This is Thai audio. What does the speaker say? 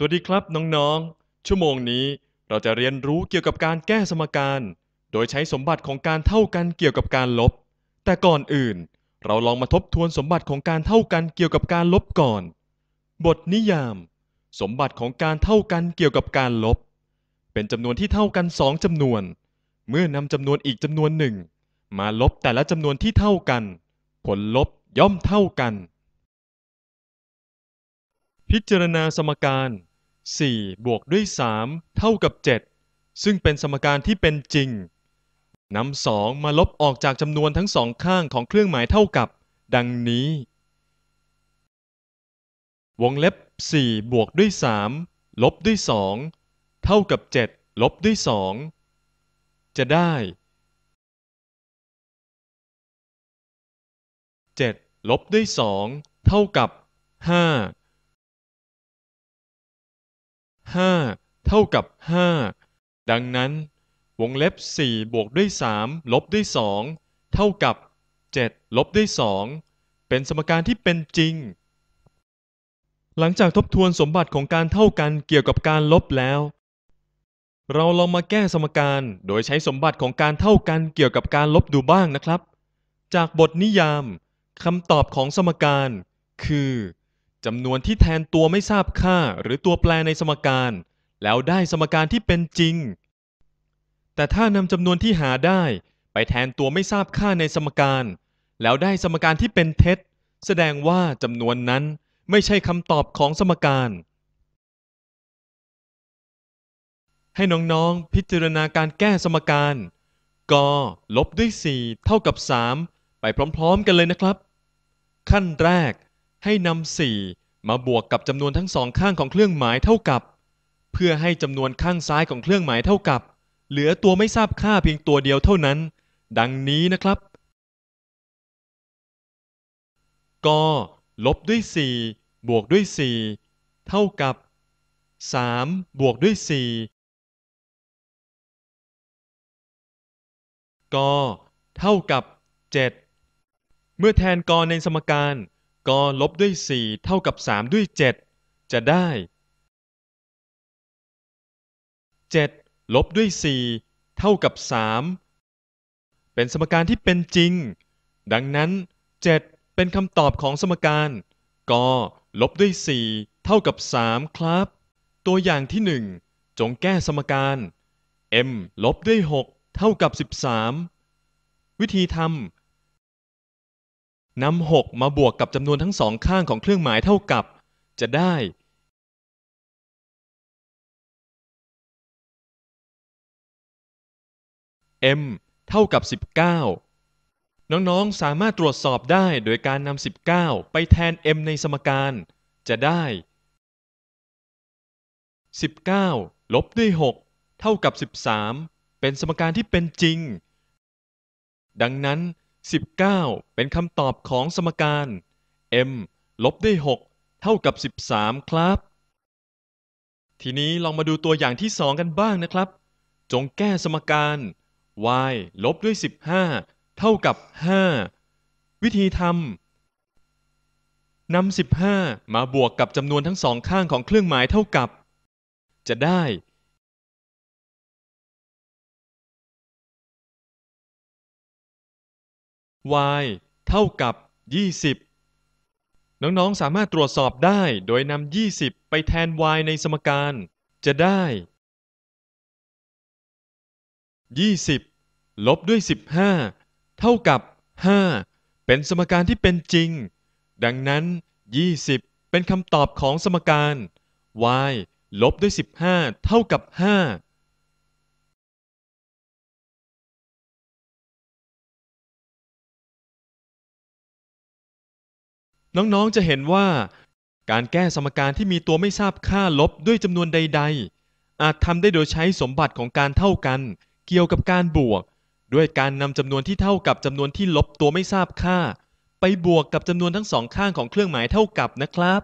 สวัสดีครับน้องๆ ชั่วโมงนี้เราจะเรียนรู้เกี่ยวกับการแก้สมการ โดยใช้สมบัติของการเท่ากันเกี่ยวกับการลบ แต่ก่อนอื่น เราลองมาทบทวนสมบัติของการเท่ากันเกี่ยวกับการลบก่อน บทนิยาม สมบัติของการเท่ากันเกี่ยวกับการลบ เป็นจำนวนที่เท่ากันสองจำนวน เมื่อนำจำนวนอีกจำนวนหนึ่ง มาลบแต่ละจำนวนที่เท่ากัน ผลลบย่อมเท่ากัน พิจารณาสมการ 4 บวกด้วย 3 เท่ากับ 7 ซึ่งเป็นสมการที่เป็นจริงนำสองมาลบออกจากจำนวนทั้งสองข้างของเครื่องหมายเท่ากับ ดังนี้ วงเล็บ 4 บวกด้วย 3 ลบด้วย 2 เท่ากับ 7 ลบด้วย 2 จะได้ 7 ลบด้วย 2 เท่ากับ 5 5เท่ากับ5ดังนั้น วงเล็บ4บวกด้วย3ลบด้วย2เท่ากับ7ลบด้วย2เป็นสมการที่เป็นจริง หลังจากทบทวนสมบัติของการเท่ากันเกี่ยวกับการลบแล้ว เราลองมาแก้สมการโดยใช้สมบัติของการเท่ากันเกี่ยวกับการลบดูบ้างนะครับ จากบทนิยามคำตอบของสมการคือ จำนวนที่แทนตัวไม่ทราบค่าหรือตัวแปรในสมการ แล้วได้สมการที่เป็นจริง แต่ถ้านำจำนวนที่หาได้ ไปแทนตัวไม่ทราบค่าในสมการ แล้วได้สมการที่เป็นเท็จ แสดงว่าจำนวนนั้นไม่ใช่คำตอบของสมการ ให้น้องๆ พิจารณาการแก้สมการกลบด้วย 4 เท่ากับ 3 ไปพร้อม ๆ กันเลยนะครับ ขั้นแรก ให้นำ4มาบวกกับจำนวนทั้งสองข้างของเครื่องหมายเท่ากับ เพื่อให้จำนวนข้างซ้ายของเครื่องหมายเท่ากับ เหลือตัวไม่ทราบค่าเพียงตัวเดียวเท่านั้น ดังนี้นะครับกลบด้วย 4 บวกด้วย 4 เท่ากับ 3 บวกด้วย 4กเท่ากับ 7 เมื่อแทนกในสมการ กลบด้วย4เท่ากับ3ด้วย7จะได้7ลบด้วย4เท่ากับ3เป็นสมการที่เป็นจริง ดังนั้น7เป็นคำตอบของสมการกลบด้วย4เท่ากับ3ครับ ตัวอย่างที่1จงแก้สมการ m ลบด้วย6เท่ากับ13วิธีทำ นำ6มาบวกกับจำนวนทั้งสองข้างของเครื่องหมายเท่ากับ จะได้ m เท่ากับ 19 น้องๆ สามารถตรวจสอบได้โดยการนำ19 ไปแทน m ในสมการ จะได้ 19 ลบด้วย 6 เท่ากับ 13 เป็นสมการที่เป็นจริง ดังนั้น 19เป็นคำตอบของสมการ m ลบด้วย6เท่ากับ13ครับ ทีนี้ลองมาดูตัวอย่างที่2กันบ้างนะครับ จงแก้สมการ y ลบด้วย15เท่ากับ5วิธีทำนำ15มาบวกกับจำนวนทั้งสองข้างของเครื่องหมายเท่ากับ จะได้ y เท่ากับ 20 น้องๆสามารถตรวจสอบได้โดยนำ20 ไปแทน y ในสมการ จะได้ 20 ลบด้วย 15 เท่ากับ 5 เป็นสมการที่เป็นจริง ดังนั้น 20 เป็นคำตอบของสมการ y ลบด้วย 15 เท่ากับ 5 น้องๆจะเห็นว่า การแก้สมการที่มีตัวไม่ทราบค่าลบด้วยจำนวนใด ๆ อาจทำได้โดยใช้สมบัติของการเท่ากัน เกี่ยวกับการบวก ด้วยการนำจำนวนที่เท่ากับจำนวนที่ลบตัวไม่ทราบค่า ไปบวกกับจำนวนทั้งสองข้างของเครื่องหมายเท่ากับนะครับ